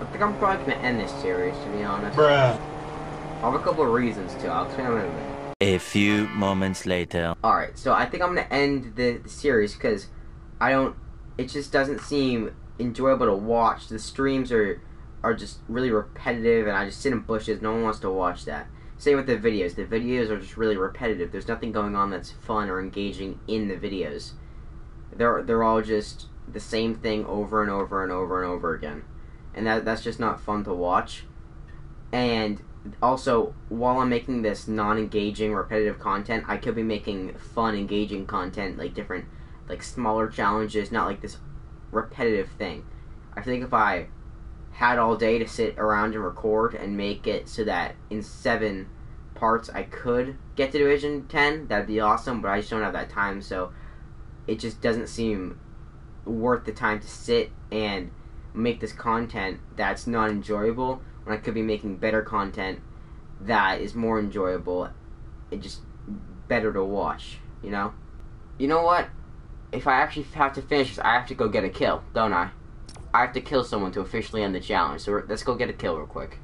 I'm probably gonna end this series, to be honest. Bruh. I have a couple of reasons too. I'll explain them in a minute. A few moments later. Alright, so I think I'm gonna end the, the series because I don't. It just doesn't seem enjoyable to watch. The streams are are just really repetitive, and I just sit in bushes. No one wants to watch that. Same with the videos. The videos are just really repetitive. There's nothing going on that's fun or engaging in the videos. They're they're all just the same thing over and over and over and over again, and that that's just not fun to watch. And also, while I'm making this non-engaging, repetitive content, I could be making fun, engaging content, like different, like smaller challenges, not like this repetitive thing. I think if I had all day to sit around and record and make it so that in seven parts I could get to Division 10, that'd be awesome, but I just don't have that time, so it just doesn't seem worth the time to sit and make this content that's not enjoyable when I could be making better content that is more enjoyable and just better to watch, you know? You know what? If I actually have to finish this, I have to go get a kill, don't I? I have to kill someone to officially end the challenge, so let's go get a kill real quick.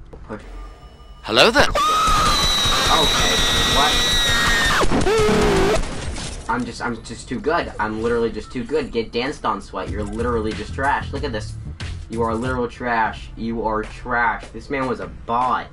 Hello there. Okay, what? I'm just, I'm just too good. I'm literally just too good. Get danced on, Sweat. You're literally just trash. Look at this. You are literal trash. You are trash. This man was a bot.